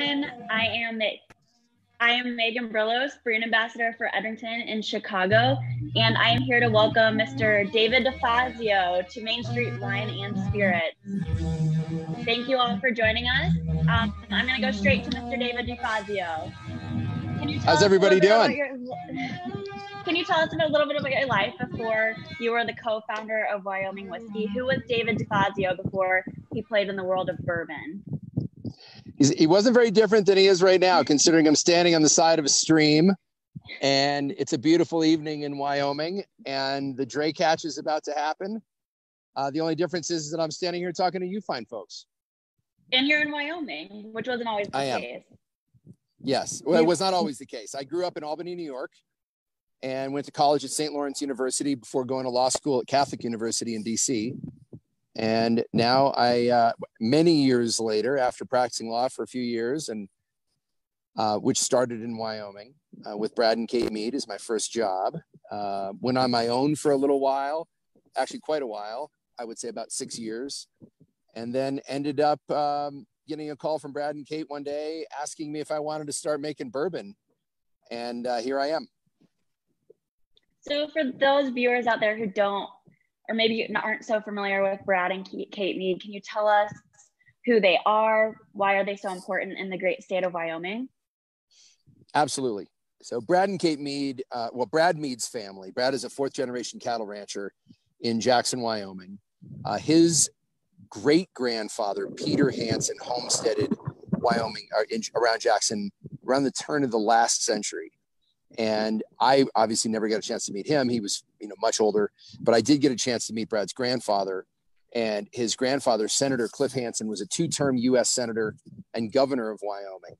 I am I am Megan Brillos, brand ambassador for Edrington in Chicago, and I am here to welcome Mr. David DeFazio to Main Street Wine and Spirits. Thank you all for joining us. Um, I'm going to go straight to Mr. David DeFazio. How's everybody doing? Your, can you tell us a little bit about your life before you were the co-founder of Wyoming Whiskey? Who was David DeFazio before he played in the world of bourbon? He's, he wasn't very different than he is right now, considering I'm standing on the side of a stream and it's a beautiful evening in Wyoming and the Drake hatch is about to happen. Uh, the only difference is that I'm standing here talking to you fine folks. And you're in Wyoming, which wasn't always the I am. case. Yes. Well, it was not always the case. I grew up in Albany, New York, and went to college at St. Lawrence University before going to law school at Catholic University in DC. And now I, uh, many years later, after practicing law for a few years, and uh, which started in Wyoming uh, with Brad and Kate Mead as my first job, uh, went on my own for a little while, actually quite a while, I would say about six years, and then ended up um, getting a call from Brad and Kate one day asking me if I wanted to start making bourbon, and uh, here I am. So, for those viewers out there who don't or maybe you aren't so familiar with Brad and Kate Mead, can you tell us who they are? Why are they so important in the great state of Wyoming? Absolutely. So Brad and Kate Mead, uh, well, Brad Mead's family. Brad is a fourth generation cattle rancher in Jackson, Wyoming. Uh, his great grandfather, Peter Hansen, homesteaded Wyoming uh, in, around Jackson around the turn of the last century. And I obviously never got a chance to meet him. He was, you know, much older, but I did get a chance to meet Brad's grandfather. And his grandfather, Senator Cliff Hansen, was a two-term U.S. senator and governor of Wyoming.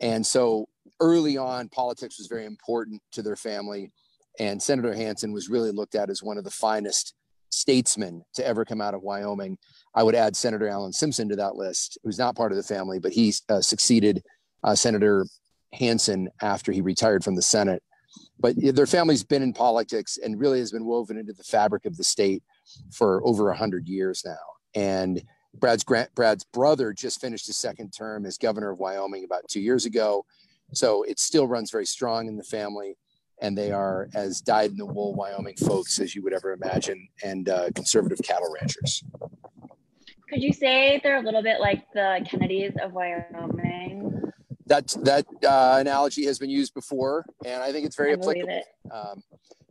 And so early on, politics was very important to their family. And Senator Hansen was really looked at as one of the finest statesmen to ever come out of Wyoming. I would add Senator Alan Simpson to that list, who's not part of the family, but he uh, succeeded uh, Senator Hansen after he retired from the Senate. But their family's been in politics and really has been woven into the fabric of the state for over 100 years now. And Brad's, Brad's brother just finished his second term as governor of Wyoming about two years ago. So it still runs very strong in the family. And they are as dyed in the wool Wyoming folks as you would ever imagine, and uh, conservative cattle ranchers. Could you say they're a little bit like the Kennedys of Wyoming? That that uh, analogy has been used before, and I think it's very applicable. It. Um,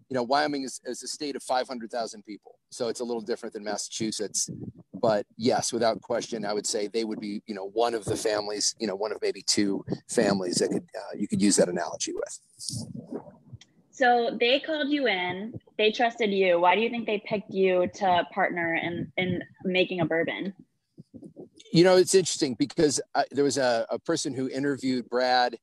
you know, Wyoming is, is a state of 500,000 people, so it's a little different than Massachusetts. But yes, without question, I would say they would be, you know, one of the families, you know, one of maybe two families that could uh, you could use that analogy with. So they called you in. They trusted you. Why do you think they picked you to partner in in making a bourbon? You know, it's interesting because I, there was a, a person who interviewed Brad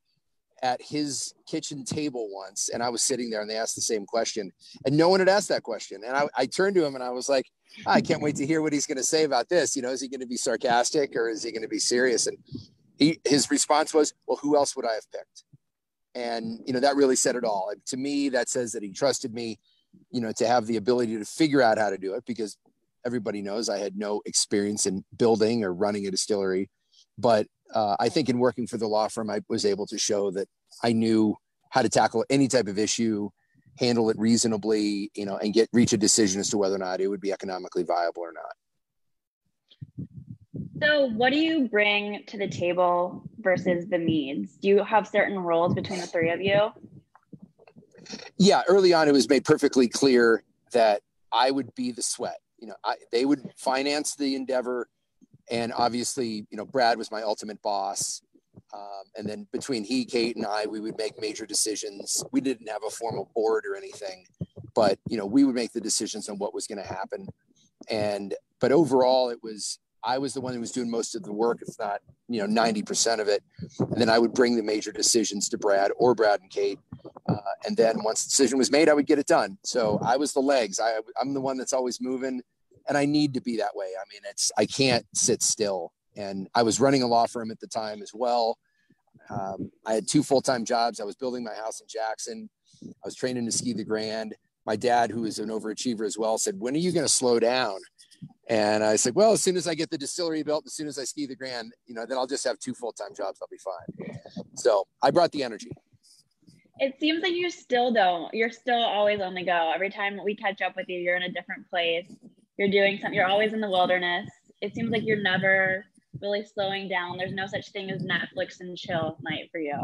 at his kitchen table once, and I was sitting there, and they asked the same question, and no one had asked that question. And I, I turned to him, and I was like, I can't wait to hear what he's going to say about this. You know, is he going to be sarcastic or is he going to be serious? And he, his response was, "Well, who else would I have picked?" And you know, that really said it all. To me, that says that he trusted me, you know, to have the ability to figure out how to do it because everybody knows I had no experience in building or running a distillery, but uh, I think in working for the law firm, I was able to show that I knew how to tackle any type of issue, handle it reasonably, you know, and get reach a decision as to whether or not it would be economically viable or not. So, what do you bring to the table versus the Meads? Do you have certain roles between the three of you? Yeah, early on, it was made perfectly clear that I would be the sweat you know, I, they would finance the endeavor. And obviously, you know, Brad was my ultimate boss. Um, and then between he, Kate, and I, we would make major decisions. We didn't have a formal board or anything, but you know, we would make the decisions on what was going to happen. And but overall, it was I was the one who was doing most of the work, if not you know ninety percent of it. And then I would bring the major decisions to Brad or Brad and Kate, uh, and then once the decision was made, I would get it done. So I was the legs. I, I'm the one that's always moving and I need to be that way. I mean, it's I can't sit still. And I was running a law firm at the time as well. Um, I had two full time jobs. I was building my house in Jackson. I was training to ski the Grand. My dad, who is an overachiever as well, said, "When are you going to slow down?" And I said, well, as soon as I get the distillery built, as soon as I ski the Grand, you know, then I'll just have two full time jobs. I'll be fine. So I brought the energy. It seems like you still don't. You're still always on the go. Every time we catch up with you, you're in a different place. You're doing something. You're always in the wilderness. It seems like you're never really slowing down. There's no such thing as Netflix and chill night for you.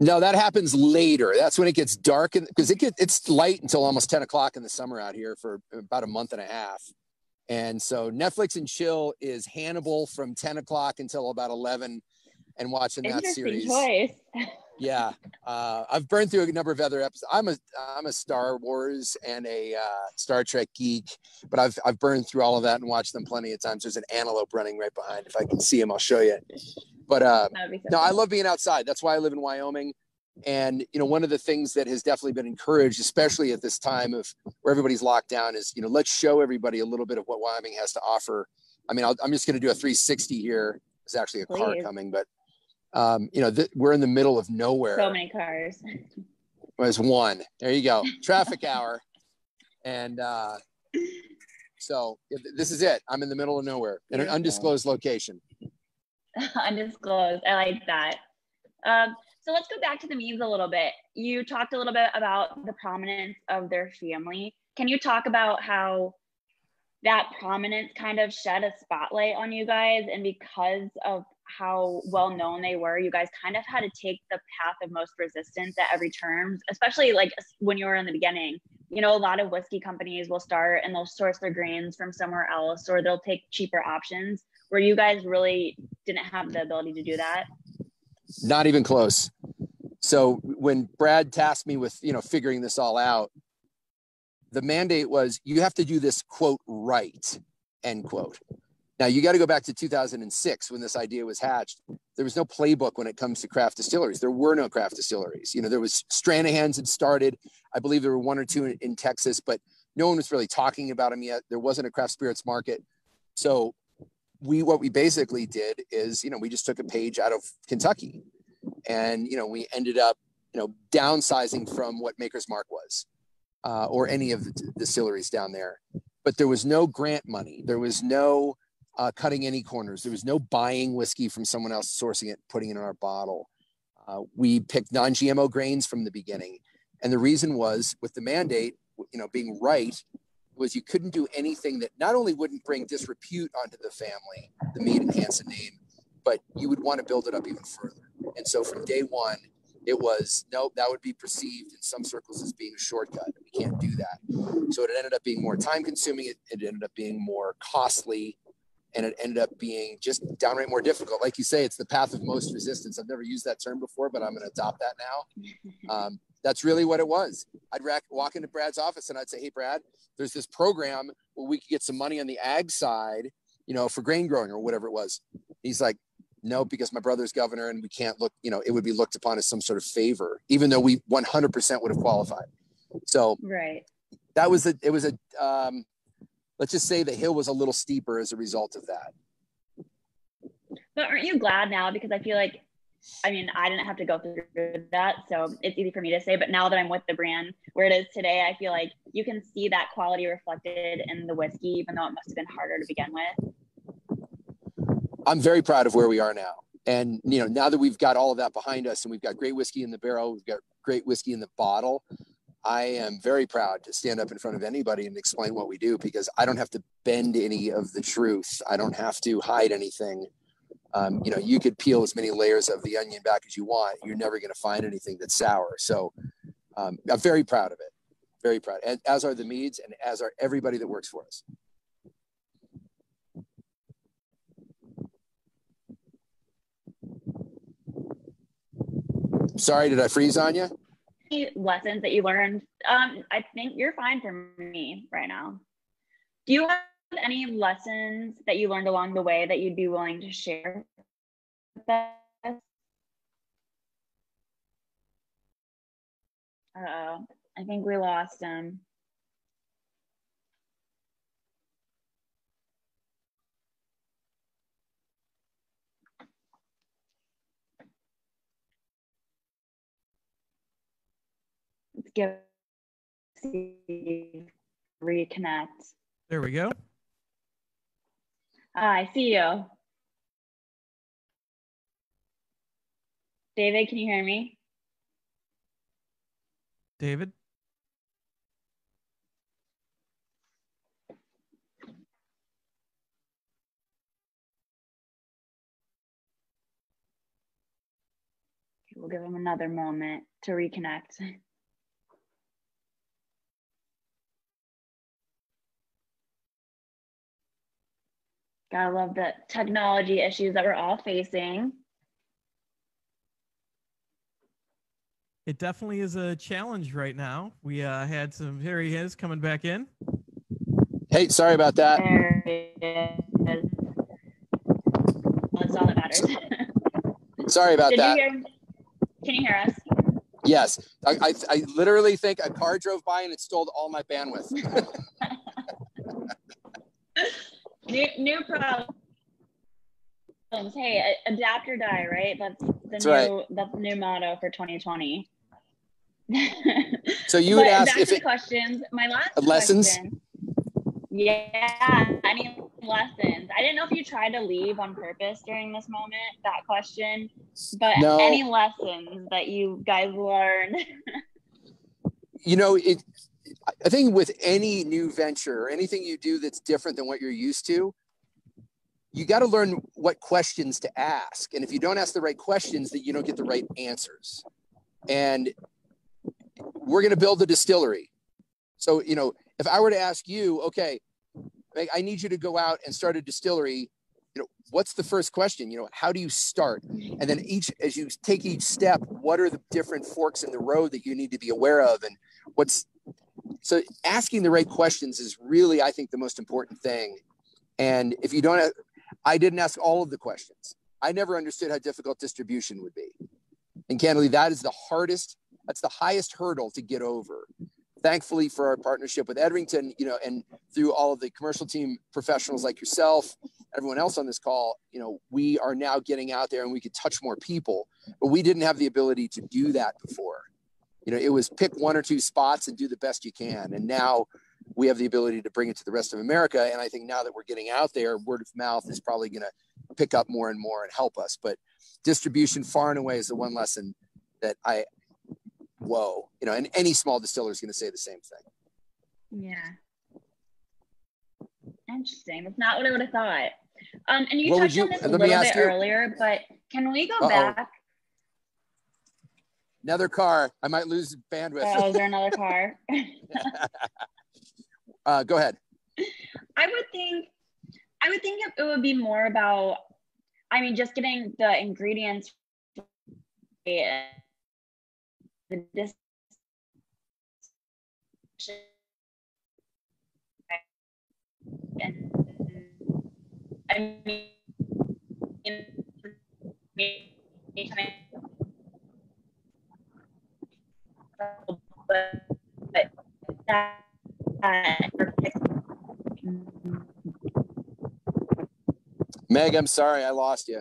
No, that happens later. That's when it gets dark, because it gets it's light until almost ten o'clock in the summer out here for about a month and a half. And so Netflix and chill is Hannibal from ten o'clock until about eleven, and watching that series. Choice. yeah, uh, I've burned through a number of other episodes. I'm a I'm a Star Wars and a uh, Star Trek geek, but I've I've burned through all of that and watched them plenty of times. There's an antelope running right behind. If I can see him, I'll show you. But uh, so no, I love being outside. That's why I live in Wyoming. And you know, one of the things that has definitely been encouraged, especially at this time of where everybody's locked down, is you know, let's show everybody a little bit of what Wyoming has to offer. I mean, i am just going to do a 360 here. There's actually a Please. car coming, but um, you know, th- we're in the middle of nowhere. So many cars. There's one. There you go. Traffic hour. And uh, so this is it. I'm in the middle of nowhere in an undisclosed location. undisclosed. I like that. Um, so let's go back to the Meads a little bit. You talked a little bit about the prominence of their family. Can you talk about how that prominence kind of shed a spotlight on you guys? And because of how well known they were, you guys kind of had to take the path of most resistance at every turn, especially like when you were in the beginning. You know, a lot of whiskey companies will start and they'll source their grains from somewhere else or they'll take cheaper options where you guys really didn't have the ability to do that? Not even close. So when Brad tasked me with, you know, figuring this all out, the mandate was you have to do this quote right, end quote. Now you got to go back to 2006 when this idea was hatched. There was no playbook when it comes to craft distilleries. There were no craft distilleries. You know, there was Stranahan's had started. I believe there were one or two in, in Texas, but no one was really talking about them yet. There wasn't a craft spirits market. So we what we basically did is you know we just took a page out of Kentucky, and you know we ended up you know downsizing from what Maker's Mark was, uh, or any of the distilleries down there. But there was no grant money. There was no uh, cutting any corners. There was no buying whiskey from someone else, sourcing it, putting it in our bottle. Uh, we picked non-GMO grains from the beginning, and the reason was with the mandate, you know, being right was you couldn't do anything that not only wouldn't bring disrepute onto the family, the Mead and Hansen name, but you would want to build it up even further. And so from day one, it was no, that would be perceived in some circles as being a shortcut. We can't do that. So it ended up being more time consuming. It, it ended up being more costly and it ended up being just downright more difficult. Like you say, it's the path of most resistance. I've never used that term before, but I'm going to adopt that now. Um, that's really what it was. I'd rack, walk into Brad's office and I'd say, "Hey, Brad, there's this program where we could get some money on the ag side, you know, for grain growing or whatever it was." He's like, "No, because my brother's governor, and we can't look. You know, it would be looked upon as some sort of favor, even though we 100% would have qualified." So, right, that was a. It was a. Um, let's just say the hill was a little steeper as a result of that. But aren't you glad now? Because I feel like I mean, I didn't have to go through that, so it's easy for me to say. But now that I'm with the brand where it is today, I feel like you can see that quality reflected in the whiskey, even though it must have been harder to begin with. I'm very proud of where we are now. And you know, now that we've got all of that behind us and we've got great whiskey in the barrel, we've got great whiskey in the bottle, I am very proud to stand up in front of anybody and explain what we do because I don't have to bend any of the truth. I don't have to hide anything um, you know, you could peel as many layers of the onion back as you want. You're never going to find anything that's sour. So um, I'm very proud of it. Very proud. And as are the Meads and as are everybody that works for us. Sorry, did I freeze on you? Lessons that you learned. Um, I think you're fine for me right now. Do you have any lessons that you learned along the way that you'd be willing to share with us? Uh, I think we lost him. Let's give reconnect. There we go. Ah, I see you. David, can you hear me? David? We'll give him another moment to reconnect. Gotta love the technology issues that we're all facing. It definitely is a challenge right now. We uh, had some, here he is coming back in. Hey, sorry about that. There it is. That's all that matters. Sorry about Did you that. hear? Can you hear us? Yes, I, I, I literally think a car drove by and it stole all my bandwidth. New new problems. Hey, adapt or die, right? That's the That's new right. that's the new motto for 2020. So you would ask if it, questions. My last lessons? question- Yeah, any lessons? I didn't know if you tried to leave on purpose during this moment. That question, but No. any lessons that you guys learned? you know, it, I think with any new venture or anything you do that's different than what you're used to, you got to learn what questions to ask. And if you don't ask the right questions, that you don't get the right answers. And we're going to build a distillery. So, you know, if I were to ask you, okay, I need you to go out and start a distillery, you know, what's the first question? You know, how do you start? And then each, as you take each step, what are the different forks in the road that you need to be aware of? And what's, so asking the right questions is really, I think, the most important thing. And if you don't, I didn't ask all of the questions. I never understood how difficult distribution would be. And candidly, that is the hardest, that's the highest hurdle to get over. Thankfully for our partnership with Edrington, you know, and through all of the commercial team professionals like yourself, everyone else on this call, you know, we are now getting out there and we could touch more people, but we didn't have the ability to do that before. You know, it was pick one or two spots and do the best you can. And now we have the ability to bring it to the rest of America. And I think now that we're getting out there, word of mouth is probably going to pick up more and more and help us. But distribution far and away is the one lesson that I, whoa, you know, and any small distiller is going to say the same thing. Yeah. Interesting. That's not what I would have thought. Um, and you What touched on this a little bit you- earlier, but can we go Uh-oh. back? Another car, I might lose bandwidth. Oh, is there another car? Uh, go ahead. I would think, I would think it would be more about, I mean, just getting the ingredients. The dis- and I mean, but, but that, that Meg, I'm sorry, I lost you.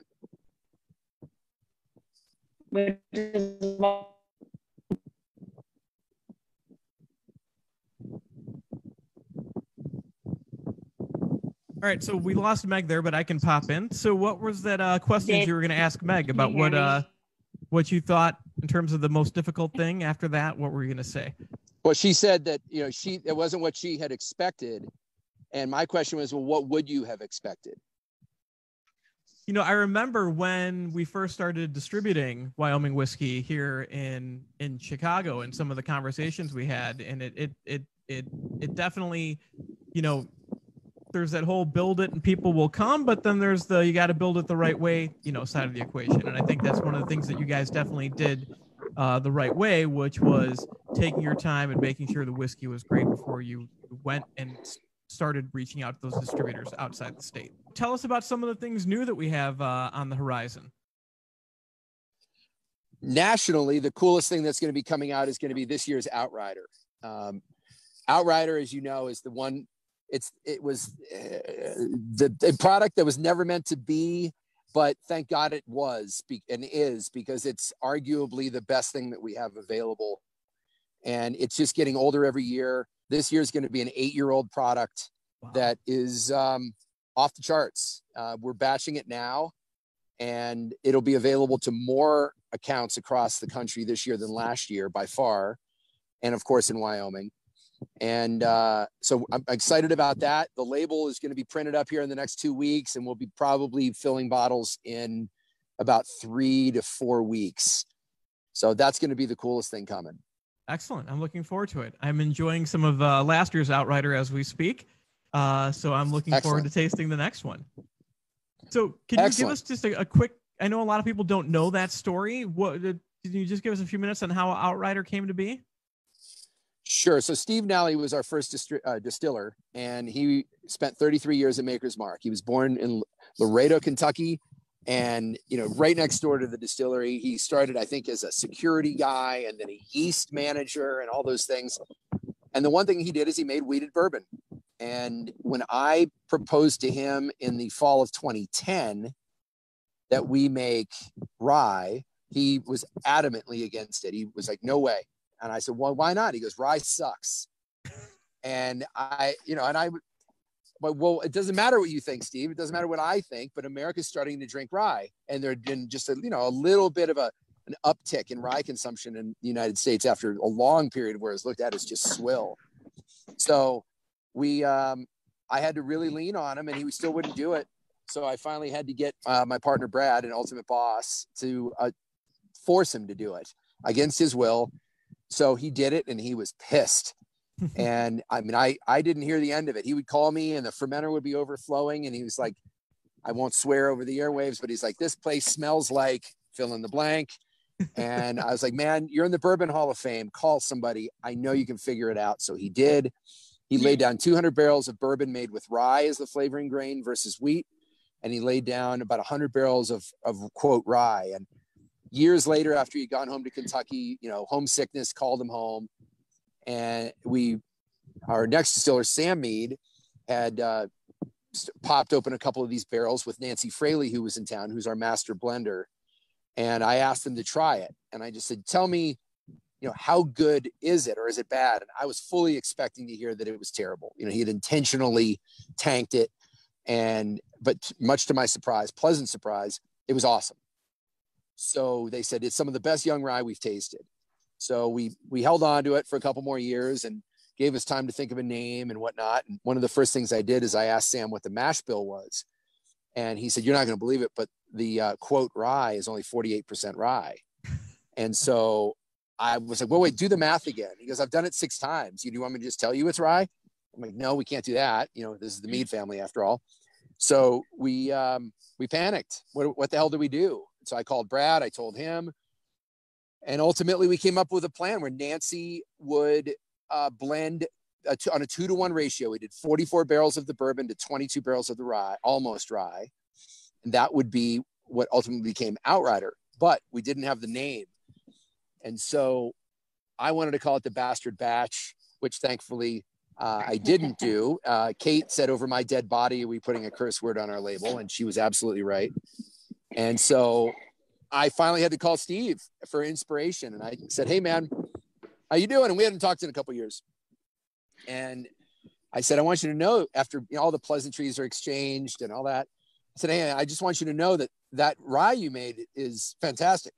which is what All right, so we lost Meg there, but I can pop in. So, what was that uh, questions you were going to ask Meg about what uh, what you thought in terms of the most difficult thing? After that, what were you going to say? Well, she said that, you know, she, it wasn't what she had expected. And my question was, well, what would you have expected? You know, I remember when we first started distributing Wyoming whiskey here in in Chicago, and some of the conversations we had, and it it it it it definitely, you know, there's that whole build it and people will come, but then there's the you got to build it the right way, you know, side of the equation, and I think that's one of the things that you guys definitely did uh, the right way, which was taking your time and making sure the whiskey was great before you went and started reaching out to those distributors outside the state. Tell us about some of the things new that we have uh, on the horizon. nationally, the coolest thing that's going to be coming out is going to be this year's Outrider. Um, Outrider, as you know, is the one. It's it was uh, the, the product that was never meant to be, but thank God it was be- and is because it's arguably the best thing that we have available, and it's just getting older every year. This year is going to be an eight-year-old product Wow. that is um, off the charts. Uh, we're batching it now, and it'll be available to more accounts across the country this year than last year by far, and of course in Wyoming. And uh, so I'm excited about that. The label is going to be printed up here in the next two weeks, and we'll be probably filling bottles in about three to four weeks. So that's going to be the coolest thing coming. Excellent. I'm looking forward to it. I'm enjoying some of uh, last year's Outrider as we speak. Uh, so I'm looking Excellent. forward to tasting the next one. So can Excellent. you give us just a, a, quick? I know a lot of people don't know that story. What did you just give us a few minutes on how Outrider came to be? Sure. So Steve Nally was our first dist- uh, distiller, and he spent 33 years at Maker's Mark. He was born in Loretto, Kentucky, and you know, right next door to the distillery. He started, I think, as a security guy, and then a yeast manager, and all those things. And the one thing he did is he made wheated bourbon. And when I proposed to him in the fall of 2010 that we make rye, he was adamantly against it. He was like, no way. And I said, well, why not? He goes, rye sucks. And I, you know, and I, but well, it doesn't matter what you think, Steve. It doesn't matter what I think, but America's starting to drink rye. And there'd been just a, you know, a little bit of a, an uptick in rye consumption in the United States after a long period where it's looked at as just swill. So we um, I had to really lean on him, and he still wouldn't do it. So I finally had to get uh, my partner Brad, an ultimate boss, to uh, force him to do it against his will. So he did it, and he was pissed. and I mean, I I didn't hear the end of it. He would call me, and the fermenter would be overflowing, and he was like, "I won't swear over the airwaves, but he's like, this place smells like fill in the blank." and I was like, "Man, you're in the Bourbon Hall of Fame. Call somebody. I know you can figure it out." So he did. He laid down 200 barrels of bourbon made with rye as the flavoring grain versus wheat. And he laid down about 100 barrels of, of quote rye. And years later, after he'd gone home to Kentucky, you know, homesickness called him home. And we, our next distiller, Sam Mead, had uh, popped open a couple of these barrels with Nancy Fraley, who was in town, who's our master blender. And I asked him to try it. And I just said, Tell me you know, how good is it or is it bad? And I was fully expecting to hear that it was terrible. You know, he had intentionally tanked it. And, but much to my surprise, pleasant surprise, it was awesome. So they said it's some of the best young rye we've tasted. So we, we held on to it for a couple more years and gave us time to think of a name and whatnot. And one of the first things I did is I asked Sam what the mash bill was. And he said, You're not going to believe it, but the uh, quote rye is only 48% rye. And so I was like, well, wait, do the math again. He goes, I've done it six times. You do you want me to just tell you it's rye? I'm like, no, we can't do that. You know, this is the Mead family after all. So we um, we panicked. What what the hell do we do? So I called Brad. I told him, and ultimately we came up with a plan where Nancy would uh, blend on a two to one ratio. We did 44 barrels of the bourbon to 22 barrels of the rye, almost rye, and that would be what ultimately became Outrider. But we didn't have the name and so I wanted to call it the bastard batch, which thankfully uh, I didn't do. Uh, Kate said, over my dead body, are we putting a curse word on our label? And she was absolutely right. And so I finally had to call Steve for inspiration. And I said, hey, man, how you doing? And we hadn't talked in a couple years. And I said, I want you to know after you know, all the pleasantries are exchanged and all that. I said, hey, I just want you to know that that rye you made is fantastic.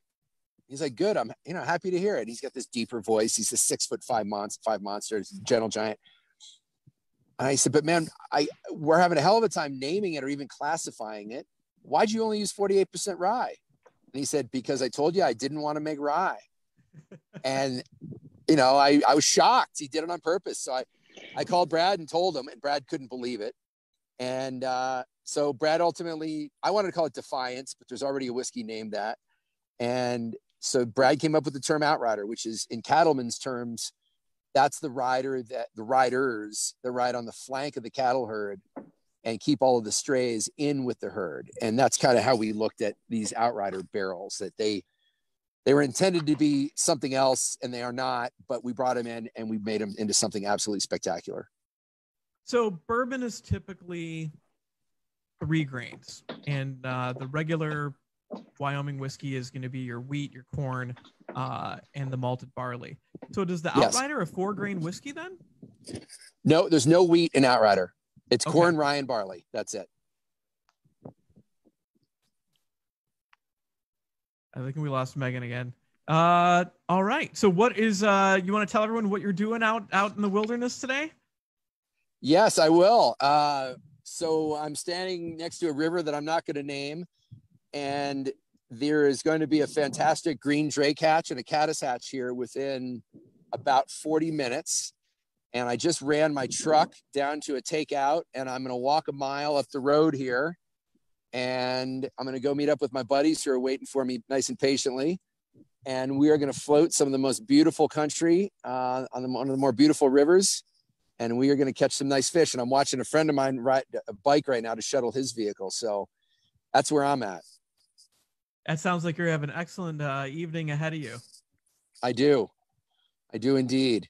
He's like, good. I'm, you know, happy to hear it. He's got this deeper voice. He's a six foot five monster, five monsters, gentle giant. And I said, but man, I we're having a hell of a time naming it or even classifying it. Why'd you only use 48% rye? And he said, because I told you I didn't want to make rye. and you know, I, I was shocked. He did it on purpose. So I, I called Brad and told him, and Brad couldn't believe it. And uh, so Brad ultimately, I wanted to call it Defiance, but there's already a whiskey named that. And so Brad came up with the term outrider, which is in cattlemen's terms, that's the rider that the riders that ride on the flank of the cattle herd and keep all of the strays in with the herd. And that's kind of how we looked at these outrider barrels that they they were intended to be something else and they are not, but we brought them in and we made them into something absolutely spectacular. So bourbon is typically three grains and uh, the regular Wyoming whiskey is going to be your wheat, your corn, uh, and the malted barley. So does the yes. Outrider a four grain whiskey then? No, there's no wheat in Outrider. It's okay. corn, rye, and barley. That's it. I think we lost Megan again. Uh, all right. So, what is uh, you want to tell everyone what you're doing out out in the wilderness today? Yes, I will. Uh, so I'm standing next to a river that I'm not going to name, and there is going to be a fantastic green drake hatch and a caddis hatch here within about 40 minutes. And I just ran my truck down to a takeout, and I'm going to walk a mile up the road here, and I'm going to go meet up with my buddies who are waiting for me nice and patiently and we are going to float some of the most beautiful country uh, on the, one of the more beautiful rivers and we are going to catch some nice fish and i'm watching a friend of mine ride a bike right now to shuttle his vehicle so that's where i'm at. That sounds like you have an excellent uh, evening ahead of you. I do. I do indeed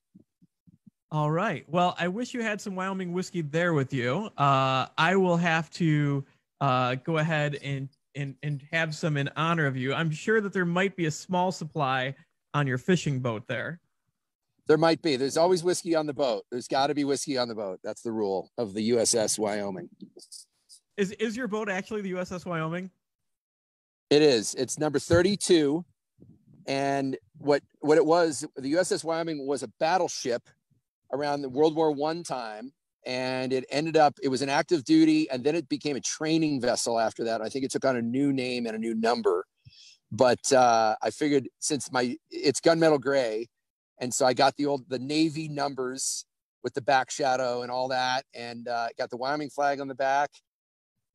all right well i wish you had some wyoming whiskey there with you uh, i will have to uh, go ahead and and and have some in honor of you. I'm sure that there might be a small supply on your fishing boat there. There might be. There's always whiskey on the boat. There's got to be whiskey on the boat. That's the rule of the USS Wyoming. Is is your boat actually the USS Wyoming? It is. It's number 32 and what what it was, the USS Wyoming was a battleship around the World War 1 time and it ended up it was an active duty and then it became a training vessel after that. I think it took on a new name and a new number. But uh, i figured since my it's gunmetal gray and so i got the old the navy numbers with the back shadow and all that and uh, got the wyoming flag on the back.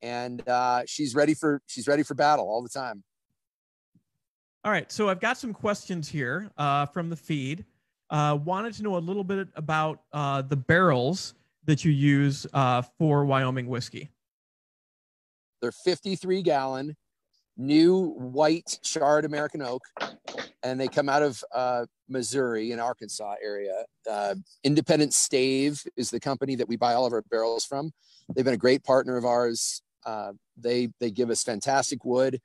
And uh, she's ready for she's ready for battle all the time. All right so i've got some questions here uh, from the feed uh, wanted to know a little bit about uh, the barrels that you use uh, for Wyoming whiskey? They're 53 gallon, new white charred American oak, and they come out of uh, Missouri and Arkansas area. Uh, Independent Stave is the company that we buy all of our barrels from. They've been a great partner of ours. Uh, they they give us fantastic wood,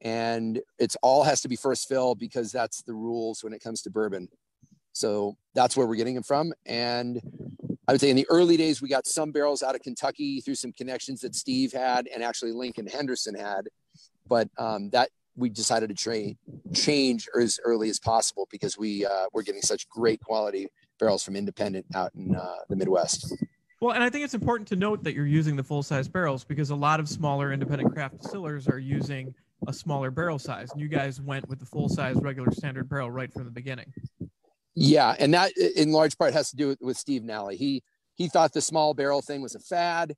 and it's all has to be first fill because that's the rules when it comes to bourbon. So that's where we're getting them from, and I would say in the early days, we got some barrels out of Kentucky through some connections that Steve had and actually Lincoln Henderson had. But um, that we decided to change as early as possible because we uh, we're getting such great quality barrels from independent out in uh, the Midwest. Well, and I think it's important to note that you're using the full size barrels because a lot of smaller independent craft distillers are using a smaller barrel size. And you guys went with the full size regular standard barrel right from the beginning. Yeah, and that in large part has to do with, with Steve Nally. He he thought the small barrel thing was a fad,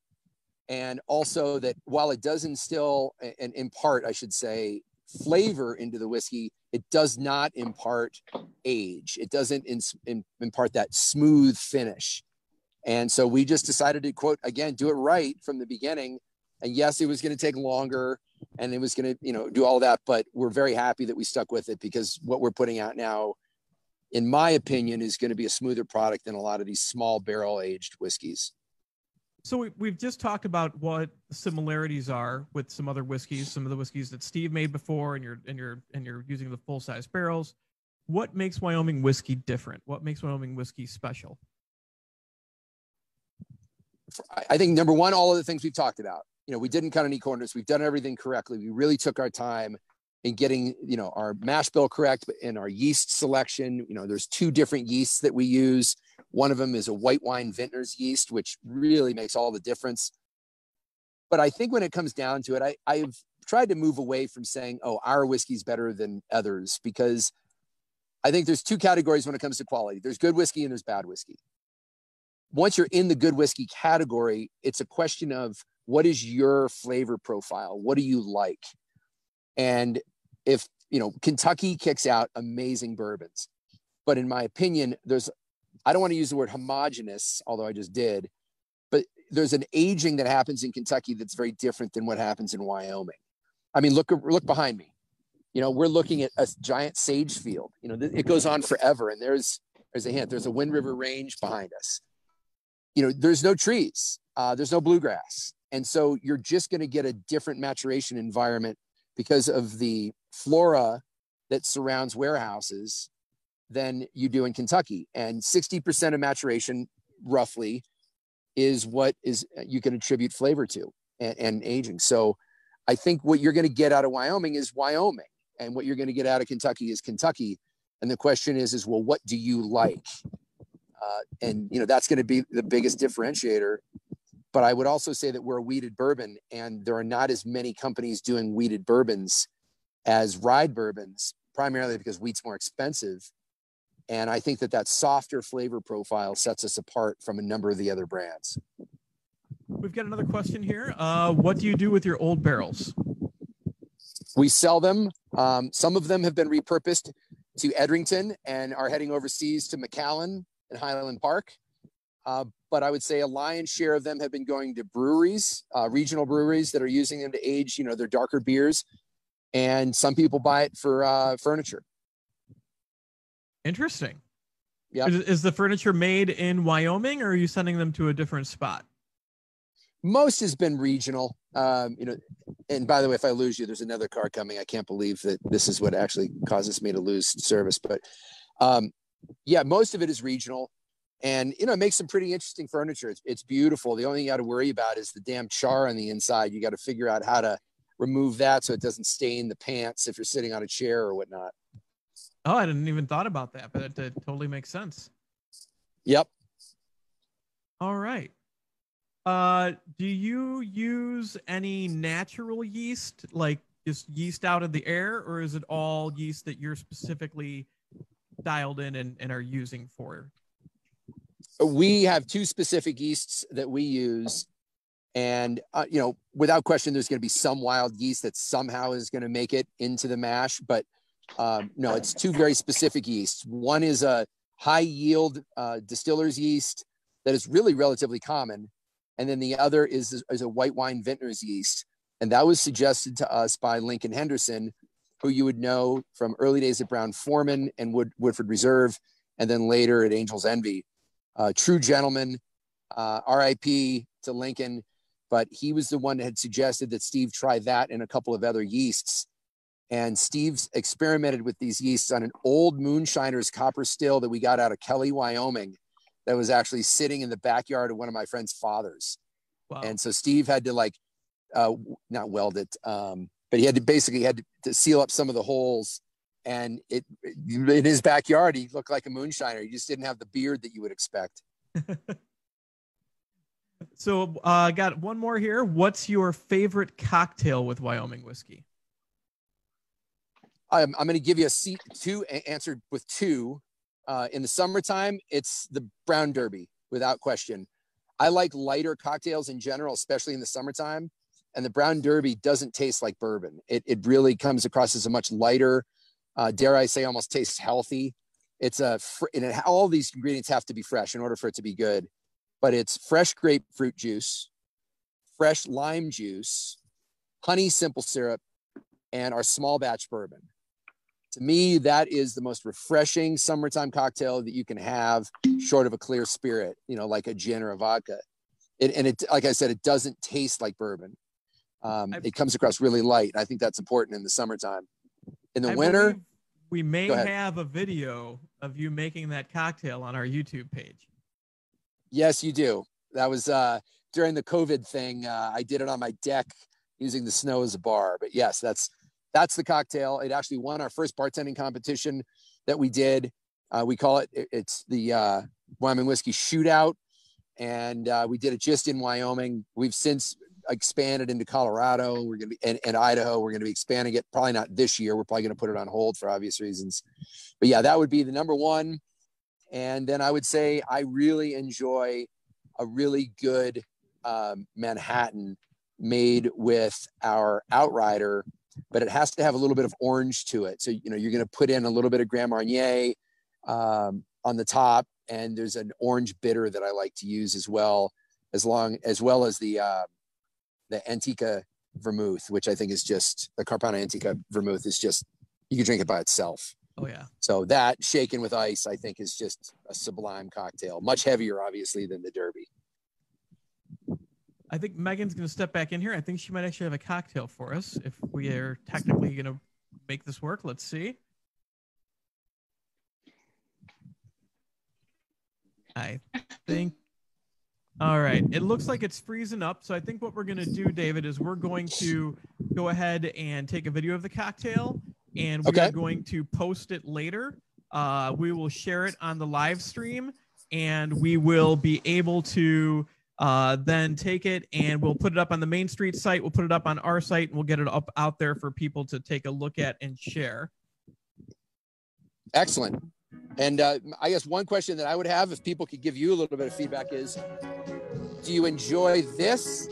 and also that while it does instill and impart, I should say, flavor into the whiskey, it does not impart age. It doesn't in, in, impart that smooth finish. And so we just decided to quote again, do it right from the beginning. And yes, it was going to take longer and it was going to, you know, do all that, but we're very happy that we stuck with it because what we're putting out now in my opinion, is going to be a smoother product than a lot of these small barrel aged whiskeys. So we, have just talked about what similarities are with some other whiskeys, some of the whiskeys that Steve made before, and you're and you're and you're using the full size barrels. What makes Wyoming whiskey different? What makes Wyoming whiskey special? I think number one, all of the things we've talked about. You know, we didn't cut any corners. We've done everything correctly. We really took our time in getting you know our mash bill correct and our yeast selection. You know there's two different yeasts that we use. One of them is a white wine vintner's yeast which really makes all the difference. But i think when it comes down to it I, i've tried to move away from saying oh our whiskey's better than others because i think there's two categories when it comes to quality. There's good whiskey and there's bad whiskey. Once you're in the good whiskey category it's a question of what is your flavor profile? What do you like? And if you know Kentucky kicks out amazing bourbons, but in my opinion, there's I don't want to use the word homogenous, although I just did, but there's an aging that happens in Kentucky that's very different than what happens in Wyoming. I mean, look look behind me. You know, we're looking at a giant sage field. You know, it goes on forever, and there's there's a hint. There's a Wind River Range behind us. You know, there's no trees. Uh, there's no bluegrass, and so you're just going to get a different maturation environment because of the flora that surrounds warehouses than you do in Kentucky. And 60% of maturation, roughly, is what is you can attribute flavor to and, and aging. So I think what you're going to get out of Wyoming is Wyoming. and what you're going to get out of Kentucky is Kentucky. And the question is, is well, what do you like? Uh, and you know that's going to be the biggest differentiator. But I would also say that we're a wheated bourbon, and there are not as many companies doing wheated bourbons as rye bourbons, primarily because wheat's more expensive. And I think that that softer flavor profile sets us apart from a number of the other brands. We've got another question here. Uh, what do you do with your old barrels? We sell them. Um, some of them have been repurposed to Edrington and are heading overseas to Macallan and Highland Park. Uh, but I would say a lion's share of them have been going to breweries, uh, regional breweries that are using them to age, you know, their darker beers. And some people buy it for uh, furniture. Interesting. Yeah. Is, is the furniture made in Wyoming or are you sending them to a different spot? most has been regional. Um, you know, and by the way, if I lose you, there's another car coming. I can't believe that this is what actually causes me to lose service. But um, yeah, most of it is regional, and you know, it makes some pretty interesting furniture. It's, it's beautiful. The only thing you got to worry about is the damn char on the inside. You got to figure out how to remove that so it doesn't stain the pants if you're sitting on a chair or whatnot. Oh, I didn't even thought about that, but it, it totally makes sense. Yep. All right. Uh, do you use any natural yeast, like just yeast out of the air, or is it all yeast that you're specifically dialed in and, and are using for? We have two specific yeasts that we use. And, uh, you know, without question, there's going to be some wild yeast that somehow is going to make it into the mash. But um, no, it's two very specific yeasts. One is a high yield uh, distiller's yeast that is really relatively common and then the other is, is a white wine vintner's yeast. And that was suggested to us by Lincoln Henderson, who you would know from early days at Brown Forman and Wood, Woodford Reserve, and then later at Angel's Envy. Uh, true gentleman, uh, RIP to Lincoln, but he was the one that had suggested that Steve try that and a couple of other yeasts. And Steve's experimented with these yeasts on an old moonshiner's copper still that we got out of Kelly, Wyoming that was actually sitting in the backyard of one of my friend's fathers. Wow. And so Steve had to like, uh, not weld it, um, but he had to basically had to, to seal up some of the holes. And it in his backyard, he looked like a moonshiner. He just didn't have the beard that you would expect. so I uh, got one more here. What's your favorite cocktail with Wyoming whiskey? I'm, I'm going to give you a seat two answered with two. Uh, in the summertime, it's the brown derby without question. I like lighter cocktails in general, especially in the summertime. And the brown derby doesn't taste like bourbon. It, it really comes across as a much lighter, uh, dare I say, almost tastes healthy. It's a, fr- and it, all these ingredients have to be fresh in order for it to be good. But it's fresh grapefruit juice, fresh lime juice, honey simple syrup, and our small batch bourbon to me, that is the most refreshing summertime cocktail that you can have, short of a clear spirit, you know, like a gin or a vodka. It, and it, like I said, it doesn't taste like bourbon. Um, it comes across really light. I think that's important in the summertime. In the I winter, we may have a video of you making that cocktail on our YouTube page. Yes, you do. That was uh, during the COVID thing. Uh, I did it on my deck using the snow as a bar. But yes, that's that's the cocktail. It actually won our first bartending competition that we did. Uh, we call it, it's the uh, Wyoming Whiskey Shootout. And uh, we did it just in Wyoming. We've since expanded into Colorado. We're going to be, and, and Idaho. We're going to be expanding it probably not this year. We're probably going to put it on hold for obvious reasons. But yeah, that would be the number one. And then I would say I really enjoy a really good um, Manhattan made with our Outrider but it has to have a little bit of orange to it. So, you know, you're going to put in a little bit of Grand Marnier um, on the top, and there's an orange bitter that I like to use as well, as long as well as the uh, the Antica vermouth, which I think is just the Carpano Antica vermouth is just you can drink it by itself. Oh yeah. So that shaken with ice, I think, is just a sublime cocktail. Much heavier, obviously, than the Derby. I think Megan's going to step back in here. I think she might actually have a cocktail for us if we are technically going to make this work. Let's see. I think. All right. It looks like it's freezing up. So I think what we're going to do, David, is we're going to go ahead and take a video of the cocktail and we Okay. are going to post it later. Uh, we will share it on the live stream, and we will be able to uh, then take it and we'll put it up on the Main Street site. We'll put it up on our site, and we'll get it up out there for people to take a look at and share. Excellent. And uh, I guess one question that I would have, if people could give you a little bit of feedback, is do you enjoy this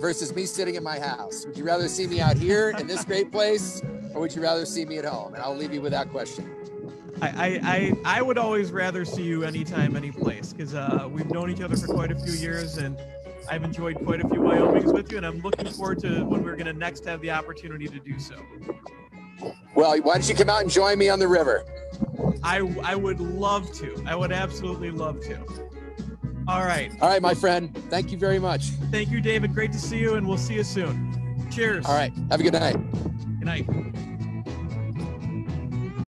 versus me sitting in my house? Would you rather see me out here in this great place, or would you rather see me at home? And I'll leave you with that question. I, I, I, would always rather see you anytime, any place, because uh, we've known each other for quite a few years, and I've enjoyed quite a few Wyomings with you, and I'm looking forward to when we're going to next have the opportunity to do so. Well, why don't you come out and join me on the river? I, I would love to. I would absolutely love to. All right. All right, my friend. Thank you very much. Thank you, David. Great to see you, and we'll see you soon. Cheers. All right. Have a good night. Good night.